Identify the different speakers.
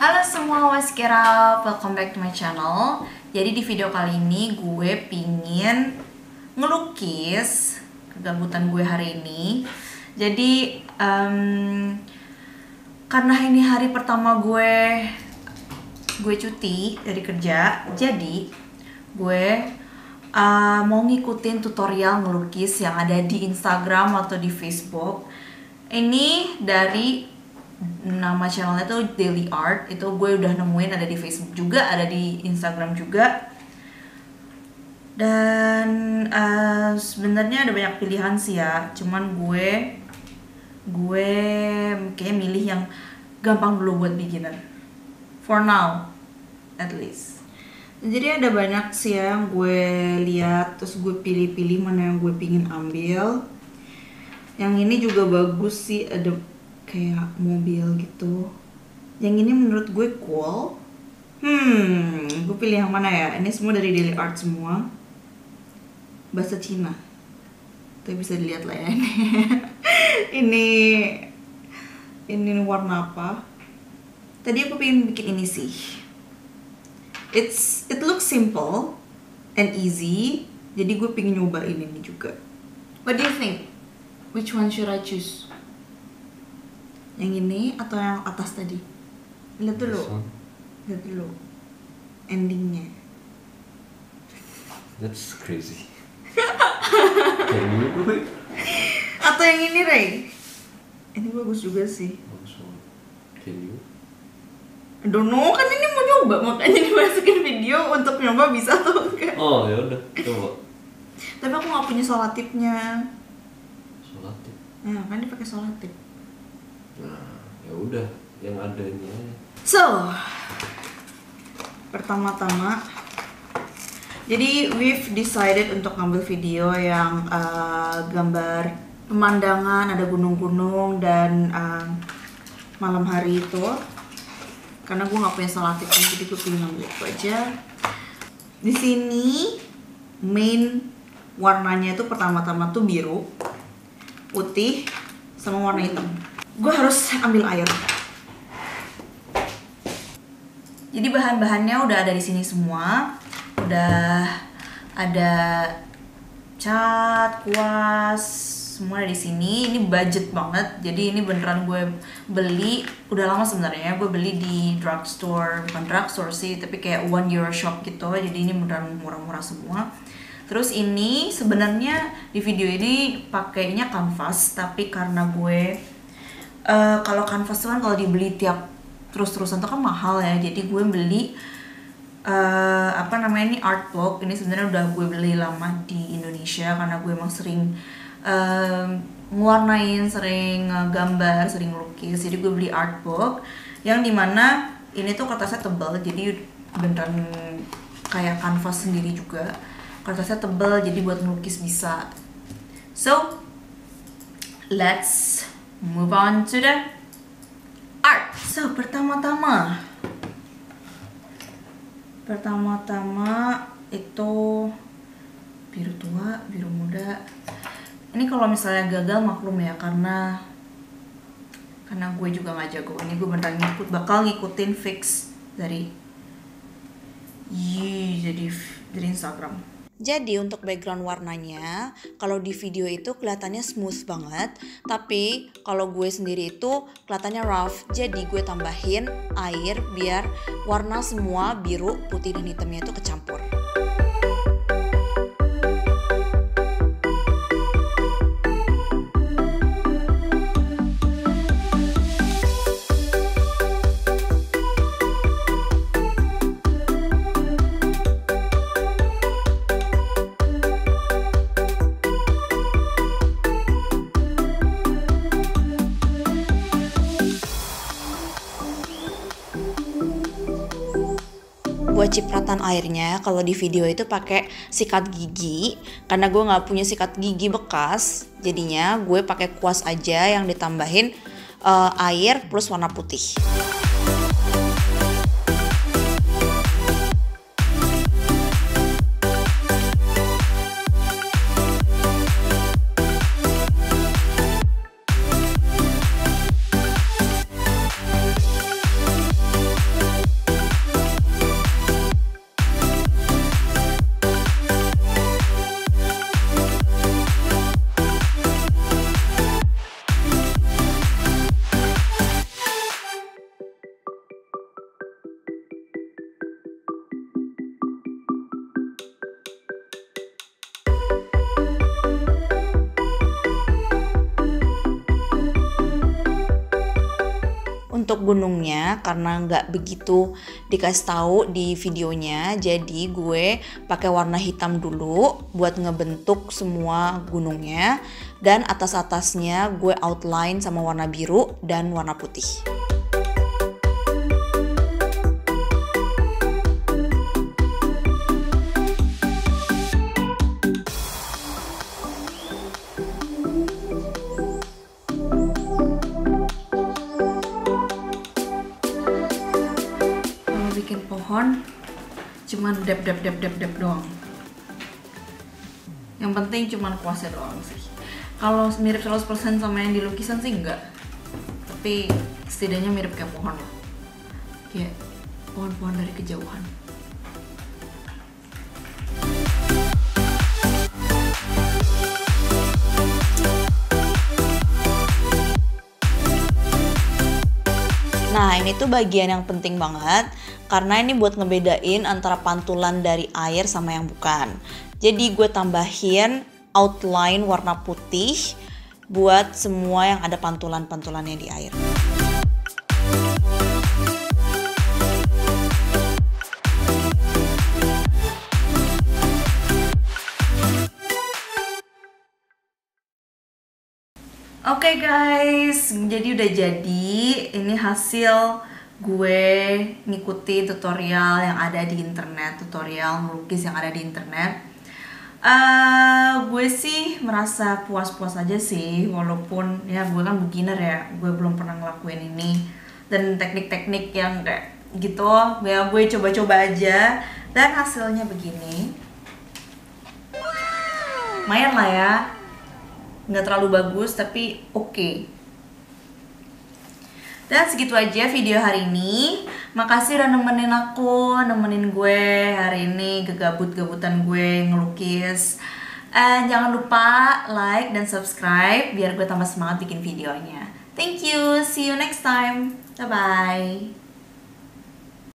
Speaker 1: Halo semua waskira, welcome back to my channel. Jadi di video kali ini gue pingin ngelukis kegabutan gue hari ini. Jadi em, karena ini hari pertama gue gue cuti dari kerja Jadi gue uh, mau ngikutin tutorial ngelukis yang ada di Instagram atau di Facebook. Ini dari nama channelnya tuh Daily Art. Itu gue udah nemuin ada di Facebook juga ada di Instagram juga. Dan uh, sebenarnya ada banyak pilihan sih ya. Cuman gue gue kayak milih yang gampang dulu buat beginner. For now at least. Jadi ada banyak sih ya yang gue lihat terus gue pilih-pilih mana yang gue pingin ambil. Yang ini juga bagus sih ada kayak mobil gitu. Yang ini menurut gue cool. Hmm gue pilih yang mana ya? Ini semua dari daily art semua. Bahasa Cina. Tapi bisa dilihat lah ya ini. Ini ini warna apa? Tadi aku pengen bikin ini sih. It's it looks simple and easy. Jadi gue pengen nyobain ini juga. What do you think? Which one should I choose yang ini atau yang atas tadi? Lihat dulu. Lihat dulu. Endingnya.
Speaker 2: That's crazy.
Speaker 1: Atau yang ini Ray? Ini bagus juga sih.
Speaker 2: Bagus banget. Can you?
Speaker 1: I don't know kan ini mau nyoba. Makanya dimasukin video untuk nyoba bisa atau enggak.
Speaker 2: Oh ya udah, coba.
Speaker 1: tapi aku nggak punya solatipnya
Speaker 2: Solatif.
Speaker 1: nah kan dipakai solatip
Speaker 2: Nah, ya udah, yang ada ini aja.
Speaker 1: So, pertama-tama, jadi we've decided untuk ngambil video yang uh, gambar pemandangan, ada gunung-gunung dan um, malam hari itu. Karena gue nggak punya salatifnya, jadi gue pilih ngambil itu aja. Di sini main warnanya itu pertama-tama tuh biru, putih, sama warna hitam. Gue harus ambil air. Jadi bahan-bahannya udah ada di sini semua. Udah ada cat, kuas, semua ada di sini. Ini budget banget. Jadi ini beneran gue beli udah lama sebenarnya. Gue beli di drugstore, bukan drugstore sih, tapi kayak one euro shop gitu. Jadi ini beneran murah-murah semua. Terus ini sebenarnya di video ini pakainya kanvas, tapi karena gue eh, kalau kanvas tuh kan kalau dibeli tiap terus-terusan tuh kan mahal ya. Jadi gue beli eh, apa namanya ini art book. Ini sebenarnya udah gue beli lama di Indonesia karena gue emang sering ngewarnain, sering gambar, sering lukis. Jadi gue beli art book yang di mana ini tuh kertasnya tebal jadi beneran kayak kanvas sendiri juga. Kertasnya tebal jadi buat ngelukis bisa. So, let's move on to the art. So, pertama-tama pertama-tama itu biru tua, biru muda. Ini kalau misalnya gagal maklum ya karena karena gue juga nggak jago. Ini gue beneran ngikut bakal ngikutin fix dari Yi, jadi dari Instagram. Jadi untuk background warnanya, kalau di video itu kelihatannya smooth banget, tapi kalau gue sendiri itu kelihatannya rough. Jadi gue tambahin air biar warna semua biru, putih dan hitamnya itu kecampur. Cipratan airnya kalau di video itu pakai sikat gigi. Karena gue nggak punya sikat gigi bekas jadinya gue pakai kuas aja yang ditambahin eh, air plus warna putih bentuk gunungnya karena nggak begitu dikasih tahu di videonya jadi gue pakai warna hitam dulu buat ngebentuk semua gunungnya dan atas-atasnya gue outline sama warna biru dan warna putih. Cuman dep dep dep dep dep doang. Yang penting cuman kuasnya doang sih. Kalau mirip 100% sama yang di lukisan sih enggak. Tapi setidaknya mirip kayak pohon lah. Kayak pohon-pohon dari kejauhan. Nah, ini tuh bagian yang penting banget karena ini buat ngebedain antara pantulan dari air sama yang bukan. Jadi gue tambahin outline warna putih buat semua yang ada pantulan-pantulannya di air. Oke guys, jadi udah jadi. Ini hasil gue ngikuti tutorial yang ada di internet, tutorial melukis yang ada di internet. eh gue sih merasa puas-puas aja sih, walaupun ya gue kan beginner ya, gue belum pernah ngelakuin ini dan teknik-teknik yang kayak gitu, ya gue coba-coba aja dan hasilnya begini. Lumayan lah ya, nggak terlalu bagus tapi oke dan segitu aja video hari ini. Makasih udah nemenin aku nemenin gue hari ini gegabut-gabutan gue ngelukis. And jangan lupa like dan subscribe biar gue tambah semangat bikin videonya. Thank you. See you next time. Bye bye